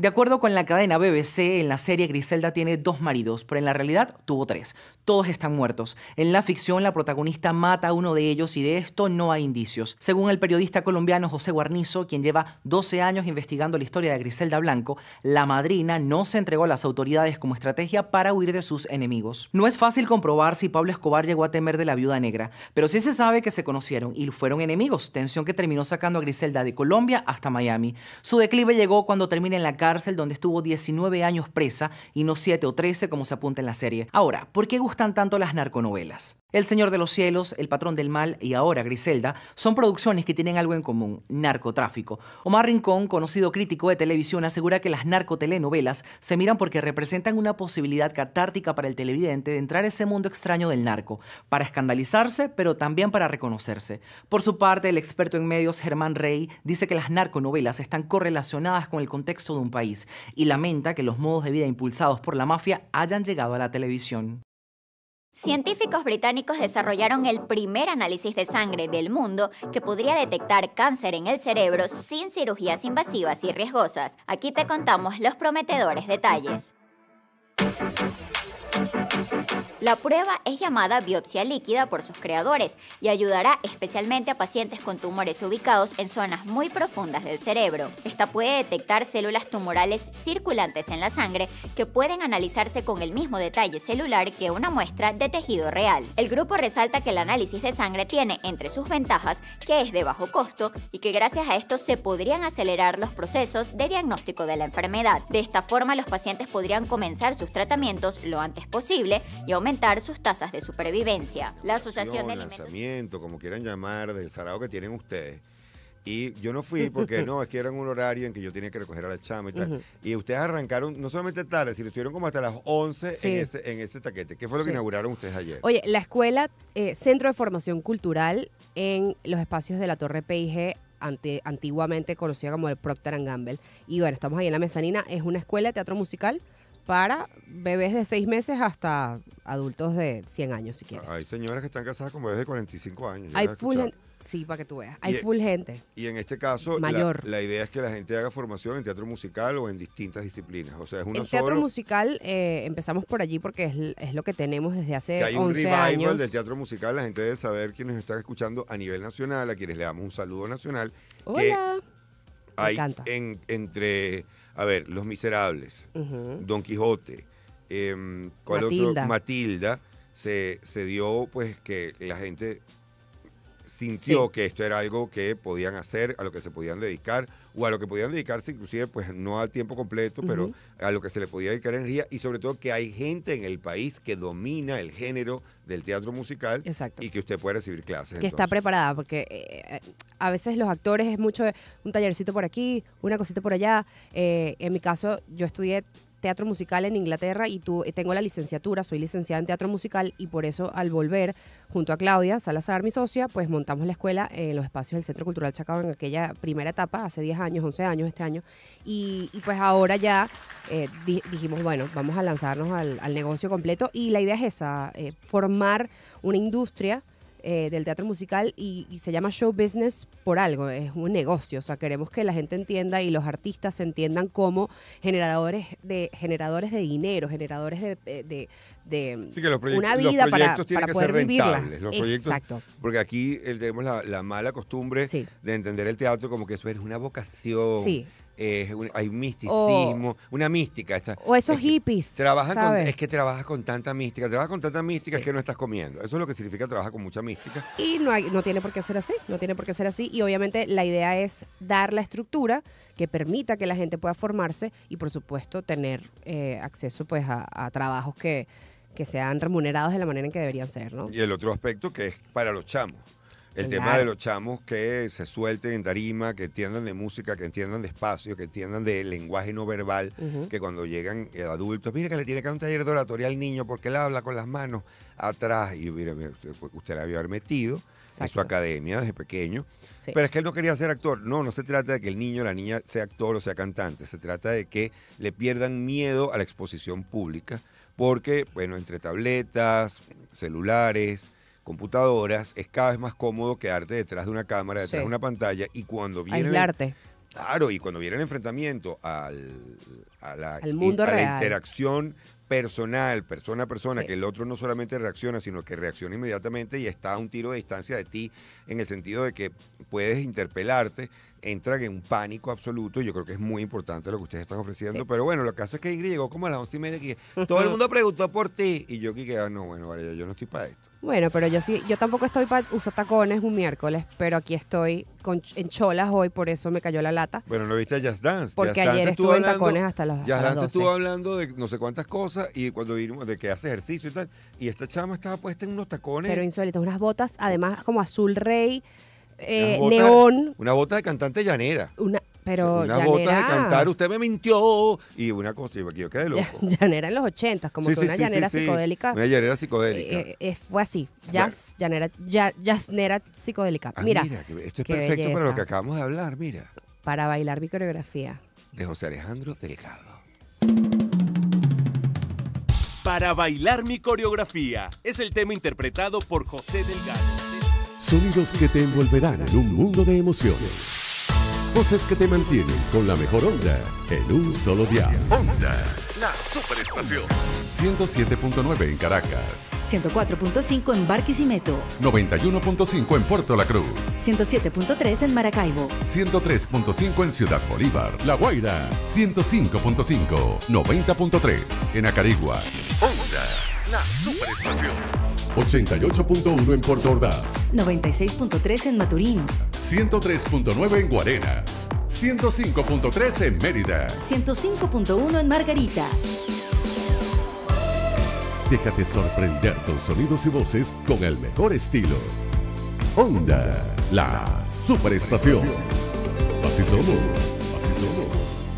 De acuerdo con la cadena BBC, en la serie Griselda tiene dos maridos, pero en la realidad tuvo tres. Todos están muertos. En la ficción, la protagonista mata a uno de ellos y de esto no hay indicios. Según el periodista colombiano José Guarnizo, quien lleva 12 años investigando la historia de Griselda Blanco, la madrina no se entregó a las autoridades como estrategia para huir de sus enemigos. No es fácil comprobar si Pablo Escobar llegó a temer de la viuda negra, pero sí se sabe que se conocieron y fueron enemigos, tensión que terminó sacando a Griselda de Colombia hasta Miami. Su declive llegó cuando termina en la cárcel cárcel donde estuvo 19 años presa y no 7 o 13 como se apunta en la serie. Ahora, ¿por qué gustan tanto las narconovelas? El Señor de los Cielos, El Patrón del Mal y ahora Griselda son producciones que tienen algo en común, narcotráfico. Omar Rincón, conocido crítico de televisión, asegura que las narcotelenovelas se miran porque representan una posibilidad catártica para el televidente de entrar a ese mundo extraño del narco, para escandalizarse, pero también para reconocerse. Por su parte, el experto en medios Germán Rey dice que las narconovelas están correlacionadas con el contexto de un país y lamenta que los modos de vida impulsados por la mafia hayan llegado a la televisión. Científicos británicos desarrollaron el primer análisis de sangre del mundo que podría detectar cáncer en el cerebro sin cirugías invasivas y riesgosas. Aquí te contamos los prometedores detalles. La prueba es llamada biopsia líquida por sus creadores y ayudará especialmente a pacientes con tumores ubicados en zonas muy profundas del cerebro. Esta puede detectar células tumorales circulantes en la sangre que pueden analizarse con el mismo detalle celular que una muestra de tejido real. El grupo resalta que el análisis de sangre tiene entre sus ventajas que es de bajo costo y que gracias a esto se podrían acelerar los procesos de diagnóstico de la enfermedad. De esta forma los pacientes podrían comenzar sus tratamientos lo antes posible y aumentar sus tasas de supervivencia. La Asociación de Alimentos... lanzamiento, como quieran llamar, del sarao que tienen ustedes. Y yo no fui *laughs* porque no, es que era un horario en que yo tenía que recoger a la chama y tal. Y ustedes arrancaron no solamente tarde, sino estuvieron como hasta las 11 en, ese, en ese taquete. ¿Qué fue lo que inauguraron ustedes ayer? Oye, la escuela, eh, Centro de Formación Cultural en los espacios de la Torre PIG ante, antiguamente conocida como el Procter Gamble. Y bueno, estamos ahí en la mezanina. Es una escuela de teatro musical para bebés de seis meses hasta adultos de 100 años, si quieres. Hay señoras que están casadas con bebés de 45 años. Hay full gente. Sí, para que tú veas. Hay full gente. Y en este caso, Mayor. La, idea es que la gente haga formación en teatro musical o en distintas disciplinas. O sea, es uno En teatro musical eh, empezamos por allí porque es, es, lo que tenemos desde hace que hay un revival del teatro musical. La gente debe saber quienes están escuchando a nivel nacional, a quienes le damos un saludo nacional. Hola. hay En, entre a ver, Los Miserables, Don Quijote, eh, ¿cuál Matilda. otro? Matilda, se, se dio pues que la gente sintió que esto era algo que podían hacer, a lo que se podían dedicar, o a lo que podían dedicarse inclusive, pues no al tiempo completo, pero a lo que se le podía dedicar energía, y sobre todo que hay gente en el país que domina el género del teatro musical y que usted puede recibir clases. Que está preparada, porque eh, a veces los actores es mucho un tallercito por aquí, una cosita por allá. Eh, en mi caso, yo estudié teatro musical en Inglaterra y tu, eh, tengo la licenciatura, soy licenciada en teatro musical y por eso al volver junto a Claudia Salazar, mi socia, pues montamos la escuela en los espacios del Centro Cultural Chacao en aquella primera etapa, hace 10 años, 11 años este año. Y, pues ahora ya eh, dijimos, bueno, vamos a lanzarnos al, negocio completo y la idea es esa, eh, formar una industria eh, del teatro musical y, se llama show business por algo, es un negocio, o sea, queremos que la gente entienda y los artistas se entiendan como generadores de generadores de dinero, generadores de, eh, de, una vida para, para poder vivirla. Exacto. Porque aquí tenemos la, mala costumbre de entender el teatro como que eso es una vocación. Sí hay un misticismo, una mística. o esos hippies. Trabajan es que trabajas con tanta mística, trabajas con tanta mística es que no estás comiendo. Eso es lo que significa trabajar con mucha mística. Y no, hay, no tiene por qué ser así, no tiene por qué ser así. Y obviamente la idea es dar la estructura que permita que la gente pueda formarse y por supuesto tener eh, acceso pues a, trabajos que, que sean remunerados de la manera en que deberían ser, ¿no? Y el otro aspecto que es para los chamos el tema de los chamos que se suelten en tarima, que entiendan de música, que entiendan de espacio, que entiendan de lenguaje no verbal, que cuando llegan eh, adultos, mire que le tiene que dar un taller de oratoria al niño porque él habla con las manos atrás y mire, usted, pues, usted le había haber metido en su academia desde pequeño. Pero es que él no quería ser actor. No, no se trata de que el niño o la niña sea actor o sea cantante. Se trata de que le pierdan miedo a la exposición pública porque, bueno, entre tabletas, celulares, computadoras, es cada vez más cómodo quedarte detrás de una cámara, detrás de una pantalla y cuando viene... Aislarte. claro, y cuando viene el enfrentamiento al, a la, al mundo a la interacción personal, persona a persona, que el otro no solamente reacciona, sino que reacciona inmediatamente y está a un tiro de distancia de ti, en el sentido de que puedes interpelarte, entran en un pánico absoluto. Y yo creo que es muy importante lo que ustedes están ofreciendo. Pero bueno, lo que hace es que Ingrid llegó como a las once y media que *laughs* todo el mundo preguntó por ti. Y yo que ah, no, bueno, vale, yo no estoy para esto. Bueno, pero yo sí, yo tampoco estoy para usar tacones un miércoles, pero aquí estoy con, en cholas hoy, por eso me cayó la lata. Bueno, ¿no viste a Just Dance? Porque ayer estuve en tacones hasta las, Just Dance estuvo hablando de no sé cuántas cosas y cuando vimos de que hace ejercicio y tal, y esta chama estaba puesta en unos tacones. Pero insólitas, unas botas, además como azul rey, eh, neón. Una bota de cantante llanera. Una, pero una bota de cantar, usted me mintió. Y una cosa, y yo quedé loco. *laughs* llanera en los ochentas, como que una llanera psicodélica. Una llanera psicodélica. Eh, eh, fue así, jazz, llanera, jazznera psicodélica. Ah, mira, esto es perfecto para lo que acabamos de hablar, mira. Para bailar mi coreografía. De José Alejandro Delgado. Para bailar mi coreografía es el tema interpretado por José Delgado. Sonidos que te envolverán en un mundo de emociones. Voces que te mantienen con la mejor onda en un solo día. Onda, la superestación. 107.9 en Caracas, 104.5 en Barquisimeto, 91.5 en Puerto La Cruz, 107.3 en Maracaibo, 103.5 en Ciudad Bolívar, La Guaira, 105.5, 90.3 en Acarigua. Onda, la superestación. 88.1 en Puerto Ordaz, 96.3 en Maturín, 103.9 en Guarenas, 105.3 en Mérida. 105.1 en Margarita. Déjate sorprender con sonidos y voces con el mejor estilo. Onda, la superestación. Así somos, así somos.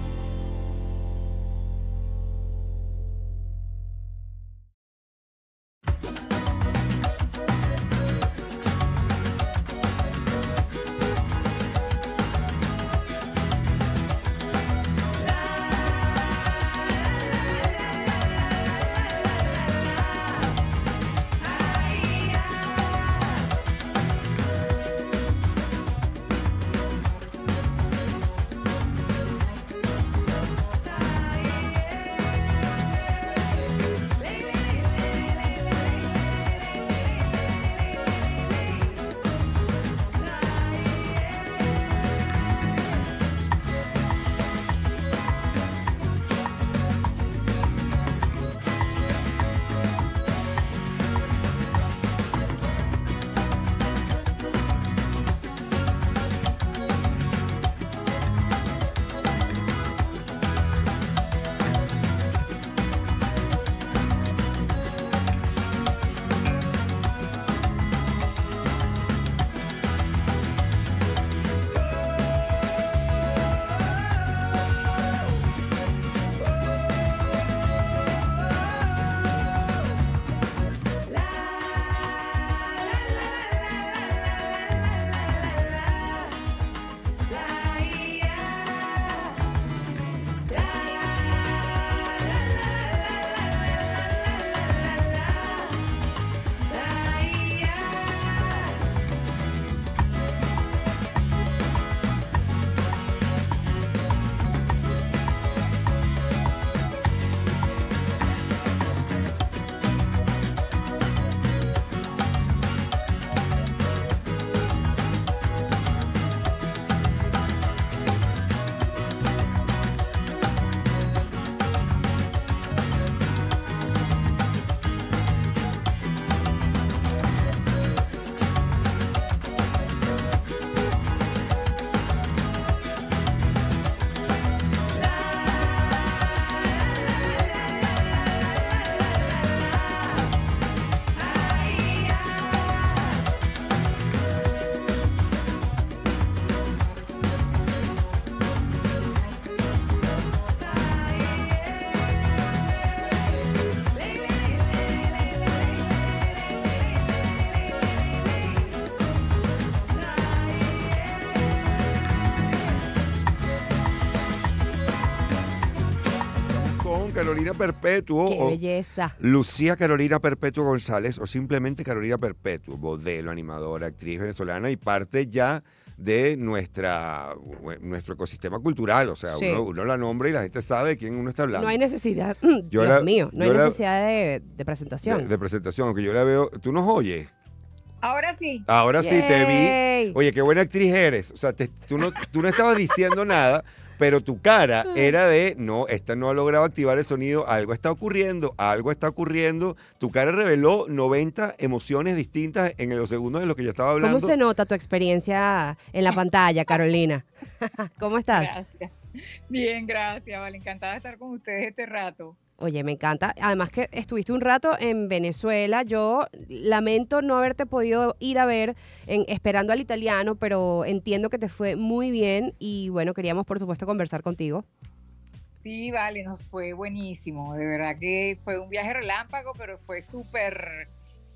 Carolina Perpetuo. Qué o belleza. Lucía Carolina Perpetuo González o simplemente Carolina Perpetuo, modelo, animadora, actriz venezolana y parte ya de nuestra, nuestro ecosistema cultural. O sea, Sí. uno, uno la nombra y la gente sabe de quién uno está hablando. No hay necesidad, *clears throat* Yo Dios la- mío, no hay la- necesidad de, de presentación. de, de presentación, aunque yo la veo. ¿Tú nos oyes? Ahora sí. Ahora sí te vi. Oye, qué buena actriz eres. O sea, te- tú, no, tú no estabas diciendo nada, pero tu cara era de, no, esta no ha logrado activar el sonido, algo está ocurriendo, algo está ocurriendo. Tu cara reveló 90 emociones distintas en los segundos de lo que yo estaba hablando. ¿Cómo se nota tu experiencia en la pantalla, Carolina? *laughs* ¿Cómo estás? Gracias. Bien, gracias. Vale, encantada de estar con ustedes este rato. Oye, me encanta. Además que estuviste un rato en Venezuela. Yo lamento no haberte podido ir a ver en Esperando al Italiano, pero entiendo que te fue muy bien y bueno, queríamos por supuesto conversar contigo. Sí, vale, nos fue buenísimo. De verdad que fue un viaje relámpago, pero fue súper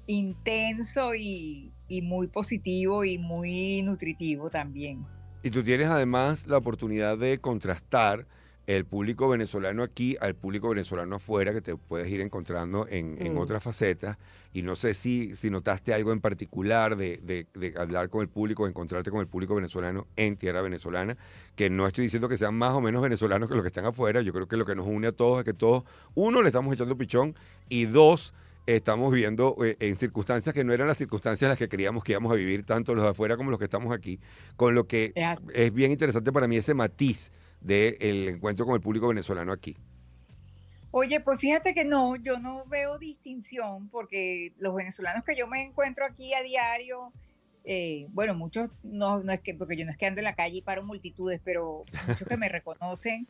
intenso y, y muy positivo y muy nutritivo también. Y tú tienes además la oportunidad de contrastar el público venezolano aquí al público venezolano afuera, que te puedes ir encontrando en, en Mm. otras facetas. Y no sé si, si notaste algo en particular de, de- de hablar con el público, de encontrarte con el público venezolano en tierra venezolana, que no estoy diciendo que sean más o menos venezolanos que los que están afuera. Yo creo que lo que nos une a todos es que todos, uno, le estamos echando pichón y dos, estamos viviendo eh, en circunstancias que no eran las circunstancias las que creíamos que íbamos a vivir, tanto los de afuera como los que estamos aquí, con lo que es bien interesante para mí ese matiz del encuentro con el público venezolano aquí. Oye, pues fíjate que no, yo no veo distinción porque los venezolanos que yo me encuentro aquí a diario, eh, bueno, muchos no, no es que, porque yo no es que ando en la calle y paro multitudes, pero muchos que me *laughs* reconocen,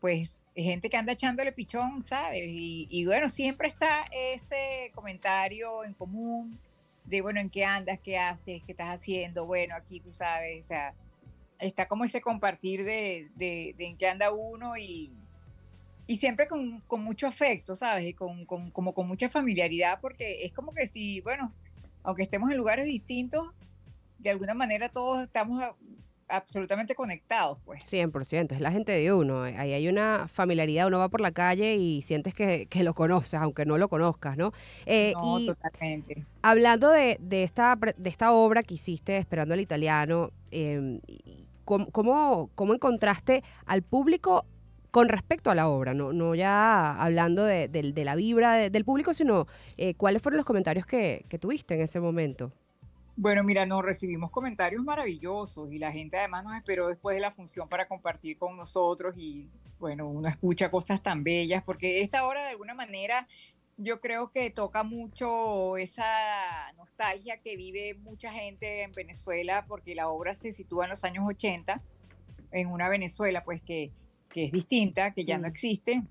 pues es gente que anda echándole pichón, ¿sabes? Y, y bueno, siempre está ese comentario en común de, bueno, ¿en qué andas? ¿Qué haces? ¿Qué estás haciendo? Bueno, aquí tú sabes, o sea, está como ese compartir de, de, de en qué anda uno y, y siempre con, con mucho afecto, ¿sabes? Y con, con- como con mucha familiaridad, porque es como que si, bueno, aunque estemos en lugares distintos, de alguna manera todos estamos a- absolutamente conectados, pues. 100%, es la gente de uno. eh, Ahí hay una familiaridad, uno va por la calle y sientes que, que lo conoces, aunque no lo conozcas, ¿no? Eh, no, y totalmente. hablando de, de esta, de esta obra que hiciste, Esperando al Italiano, eh, y ¿cómo, cómo, encontraste al público con respecto a la obra? No, no ya hablando de, la vibra de- del público, sino eh, cuáles fueron los comentarios que, que tuviste en ese momento. Bueno, mira, nos recibimos comentarios maravillosos y la gente además nos esperó después de la función para compartir con nosotros y bueno, uno escucha cosas tan bellas porque esta obra de alguna manera yo creo que toca mucho esa nostalgia que vive mucha gente en Venezuela porque la obra se sitúa en los años 80 en una Venezuela pues que, que es distinta, que ya no existe,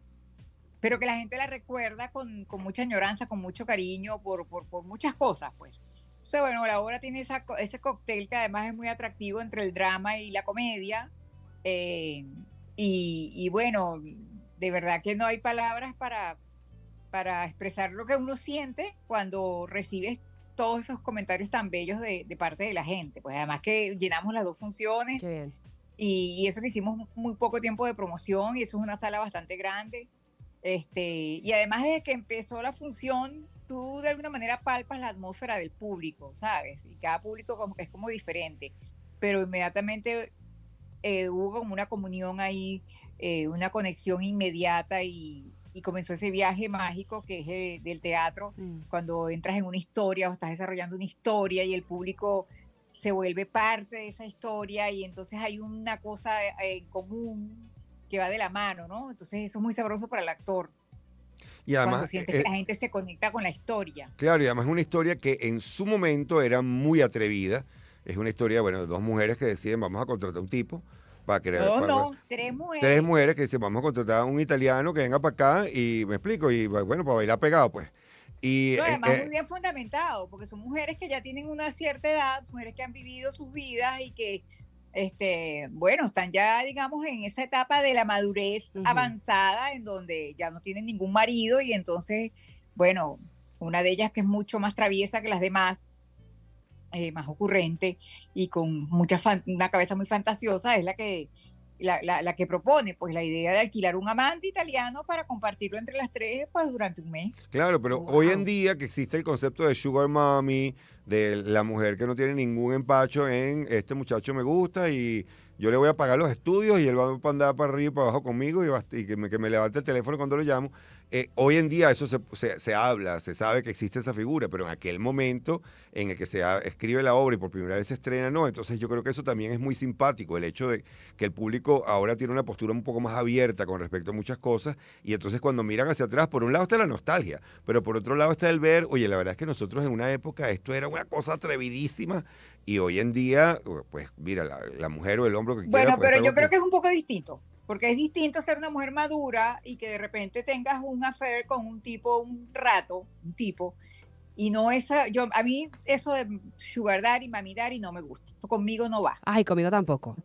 pero que la gente la recuerda con, con mucha añoranza, con mucho cariño por, por, por muchas cosas pues. Entonces, bueno, la obra tiene esa ese cóctel que además es muy atractivo entre el drama y la comedia. eh, y, y bueno, de verdad que no hay palabras para, para expresar lo que uno siente cuando recibes todos esos comentarios tan bellos de, de parte de la gente. Pues además que llenamos las dos funciones Qué bien. y, y eso que hicimos muy poco tiempo de promoción y eso es una sala bastante grande. Este, y además desde que empezó la función, tú de alguna manera palpas la atmósfera del público, ¿sabes? Y cada público es como diferente, pero inmediatamente eh, hubo como una comunión ahí, eh, una conexión inmediata y, y comenzó ese viaje mágico que es eh, del teatro, cuando entras en una historia o estás desarrollando una historia y el público se vuelve parte de esa historia y entonces hay una cosa eh, en común que va de la mano, ¿no? Entonces eso es muy sabroso para el actor, Y cuando además, sientes eh, que la gente se conecta con la historia. Claro, y además es una historia que en su momento era muy atrevida. Es una historia, bueno, de dos mujeres que deciden, vamos a contratar a un tipo para crear... No, para- no, tres mujeres. Tres mujeres que dicen, vamos a contratar a un italiano que venga para acá y me explico, y bueno, para bailar pegado, pues. Y No, eh, además eh, muy bien fundamentado, porque son mujeres que ya tienen una cierta edad, mujeres que han vivido sus vidas y que, este, bueno, están ya, digamos, en esa etapa de la madurez avanzada, en donde ya no tienen ningún marido y entonces, bueno, una de ellas que es mucho más traviesa que las demás, eh, más ocurrente y con mucha fan- una cabeza muy fantasiosa, es la que la, la- la que propone, pues la idea de alquilar un amante italiano para compartirlo entre las tres, pues durante un mes. Claro, pero hoy en día que existe el concepto de sugar mommy, de la mujer que no tiene ningún empacho en este muchacho me gusta y yo le voy a pagar los estudios y él va a andar para arriba y para abajo conmigo y, bast- y que, me, que me levante el teléfono cuando lo llamo. Eh, hoy en día eso se, se- se habla, se sabe que existe esa figura, pero en aquel momento en el que se ha- escribe la obra y por primera vez se estrena, no. Entonces yo creo que eso también es muy simpático, el hecho de que el público ahora tiene una postura un poco más abierta con respecto a muchas cosas y entonces cuando miran hacia atrás, por un lado está la nostalgia, pero por otro lado está el ver, oye, la verdad es que nosotros en una época esto era una cosa atrevidísima y hoy en día, pues mira, la, la mujer o el hombre que quiera, Bueno, pero yo creo que es un poco distinto, porque es distinto ser una mujer madura y que de repente tengas un affair con un tipo un rato, un tipo, y no esa, yo, a mí eso de sugar daddy, mami daddy no me gusta, eso conmigo no va, Ay, conmigo tampoco.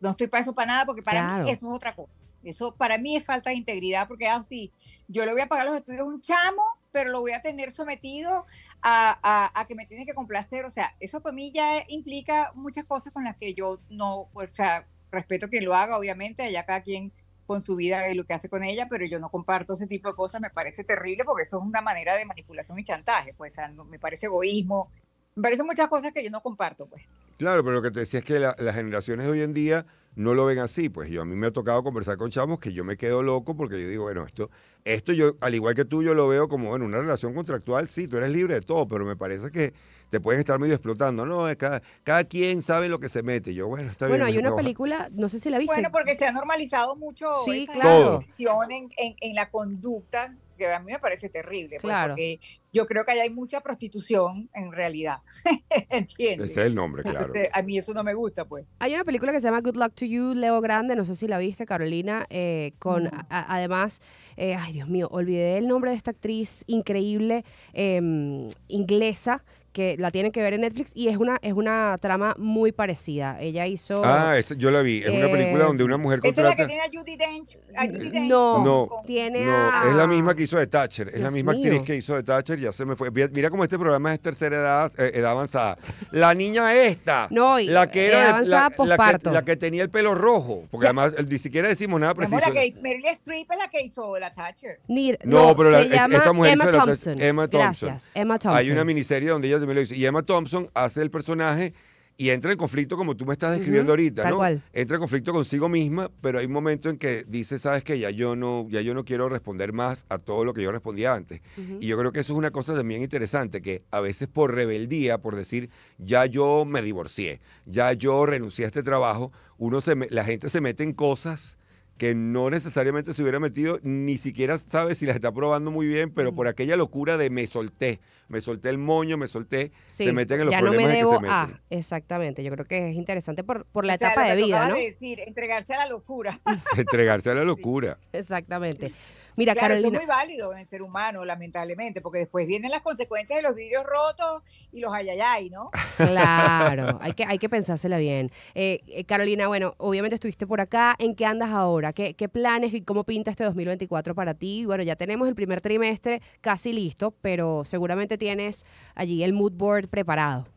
no estoy para eso para nada, porque para Claro. mí eso es otra cosa, eso para mí es falta de integridad, porque así, yo le voy a pagar los estudios a un chamo, pero lo voy a tener sometido a, a- a que me tiene que complacer. O sea, eso para mí ya implica muchas cosas con las que yo no, o sea, respeto quien lo haga, obviamente, allá cada quien con su vida y lo que hace con ella, pero yo no comparto ese tipo de cosas, me parece terrible porque eso es una manera de manipulación y chantaje, pues me parece egoísmo, me parecen muchas cosas que yo no comparto, pues. Claro, pero lo que te decía es que la- las generaciones de hoy en día no lo ven así. Pues yo a mí me ha tocado conversar con chamos que yo me quedo loco porque yo digo, bueno, esto, esto yo, al igual que tú, yo lo veo como, bueno, una relación contractual, sí, tú eres libre de todo, pero me parece que te pueden estar medio explotando. No, es cada, cada quien sabe lo que se mete. Yo, bueno, está Bueno, bien. hay una película, no sé si la viste. Bueno, porque se ha normalizado mucho Sí, esa claro. en, en- en la conducta, que a mí me parece terrible, pues, Claro. porque yo creo que ahí hay mucha prostitución en realidad, *laughs* ¿entiendes? Ese es el nombre, claro. Entonces, a mí eso no me gusta, pues. Hay una película que se llama Good Luck to You, Leo Grande, no sé si la viste, Carolina, eh, con No. a- además, eh, ay Dios mío, olvidé el nombre de esta actriz increíble em, inglesa que la tienen que ver en Netflix y es una es una trama muy parecida. Ella hizo Ah, esa- yo la vi. Es una película donde una mujer Esa es la que contrata. tiene a Judy Dench. a Judi Dench no, No, con- tiene No, a es la misma que hizo de Thatcher. Es la misma mío. actriz que hizo de Thatcher. Ya se me fue. Mira cómo este programa es tercera edad, eh, edad avanzada. La niña esta. No, y la que era avanzada la, la que, posparto. la que tenía el pelo rojo. Porque además ni siquiera decimos nada preciso. la que hizo- Meryl Streep es la que hizo la Thatcher. Ni- No, no, pero la- se llama esta mujer Emma hizo la- Thompson. Emma Thompson. Gracias, Emma Thompson. Hay una miniserie donde ella también lo hizo. Y Emma Thompson hace el personaje y entra en conflicto como tú me estás describiendo ahorita, ¿no? cual. Entra en conflicto consigo misma, pero hay un momento en que dice, sabes que ya yo no, ya yo no quiero responder más a todo lo que yo respondía antes. Y yo creo que eso es una cosa también interesante, que a veces por rebeldía, por decir, ya yo me divorcié, ya yo renuncié a este trabajo, uno se me- la gente se mete en cosas que no necesariamente se hubiera metido, ni siquiera sabe si las está probando muy bien, pero por aquella locura de me solté, me solté el moño, me solté, Sí, se meten en los ya no me problemas en debo que se a. meten. Exactamente, yo creo que es interesante por, por la O sea, etapa lo de que vida, ¿no? de decir, entregarse a la locura. *laughs* Entregarse a la locura. Exactamente. Mira, Claro, eso es muy válido en el ser humano, lamentablemente, porque después vienen las consecuencias de los vidrios rotos y los ayayay, ¿no? Claro, *laughs* hay que, hay que pensársela bien. Eh, eh, Carolina, bueno, obviamente estuviste por acá. ¿En qué andas ahora? ¿Qué, ¿Qué planes y cómo pinta este 2024 para ti? Bueno, ya tenemos el primer trimestre casi listo, pero seguramente tienes allí el mood board preparado.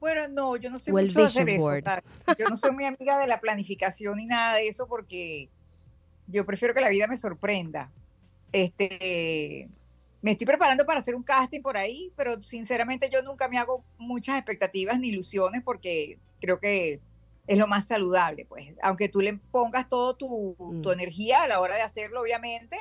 Bueno, no, yo no soy mucho de hacer eso. Yo no soy muy amiga de la planificación ni nada de eso porque yo prefiero que la vida me sorprenda. Este, me estoy preparando para hacer un casting por ahí, pero sinceramente yo nunca me hago muchas expectativas ni ilusiones porque creo que es lo más saludable, pues. Aunque tú le pongas todo tu, tu Mm. energía a la hora de hacerlo, obviamente,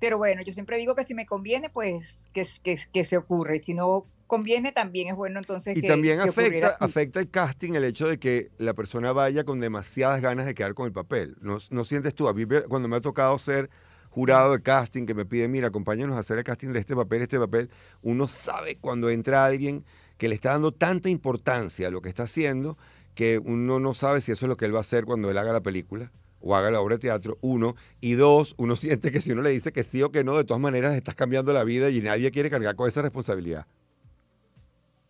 pero bueno, yo siempre digo que si me conviene, pues que, que, que se ocurre. Y si no conviene, también es bueno entonces Y que también que afecta, afecta el casting el hecho de que la persona vaya con demasiadas ganas de quedar con el papel. ¿No, no sientes tú? A mí cuando me ha tocado ser jurado de casting, que me piden, mira, acompáñanos a hacer el casting de este papel, este papel, uno sabe cuando entra alguien que le está dando tanta importancia a lo que está haciendo, que uno no sabe si eso es lo que él va a hacer cuando él haga la película o haga la obra de teatro, uno, y dos, uno *laughs* siente que si uno le dice que sí o que no, de todas maneras estás cambiando la vida y nadie quiere cargar con esa responsabilidad.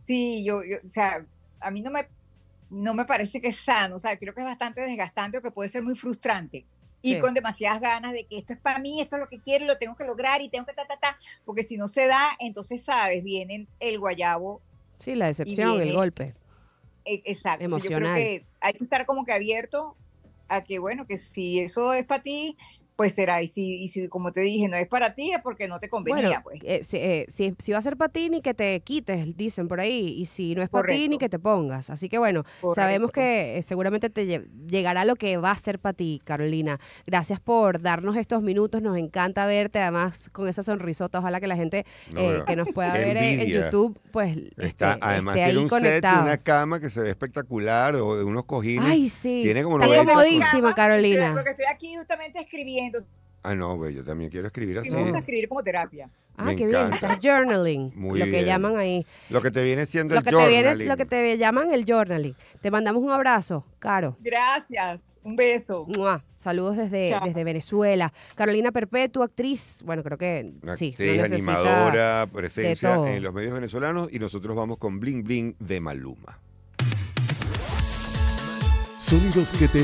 Sí, yo, yo, o sea, a mí no me, no me parece que es sano, o sea, creo que es bastante desgastante o que puede ser muy frustrante. Y Sí. con demasiadas ganas de que esto es para mí, esto es lo que quiero, y lo tengo que lograr y tengo que ta, ta, ta, porque si no se da, entonces, sabes, viene el guayabo. Sí, la decepción, el golpe. e- Exacto. Sea, Yo Emocional. creo que hay que estar como que abierto a que, bueno, que si eso es para ti, pues será. Y si, y si, como te dije, no es para ti, es porque no te convenía, Bueno, pues. eh, si, eh, si, si va a ser para ti, ni que te quites, dicen por ahí. Y si no es para ti, ni que te pongas. Así que bueno, sabemos que eh, seguramente te lle- llegará lo que va a ser para ti, Carolina. Gracias por darnos estos minutos. Nos encanta verte, además, con esa sonrisota. Ojalá que la gente No, eh, que nos pueda ver en-. YouTube, pues Está, este, además esté tiene ahí un set conectados. una cama que se ve espectacular o de unos cojines. Ay, sí. Tiene como Está 90 comodísima, Carolina. Porque estoy aquí justamente escribiendo. Ah, no, güey, yo también quiero escribir Y así. me gusta escribir como terapia. Ah, Me qué bien. encanta. Estás journaling, Muy lo que bien. llaman ahí. Lo que te viene siendo Lo el que, te viene, journaling. lo que te llaman el journaling. Te mandamos un abrazo, Caro. Gracias. Un beso. Mua. Saludos desde, Chao. desde Venezuela. Carolina Perpetua, actriz. Bueno, creo que sí. no Actriz, animadora, presencia en los medios venezolanos y nosotros vamos con Bling Bling de Maluma. Sonidos que te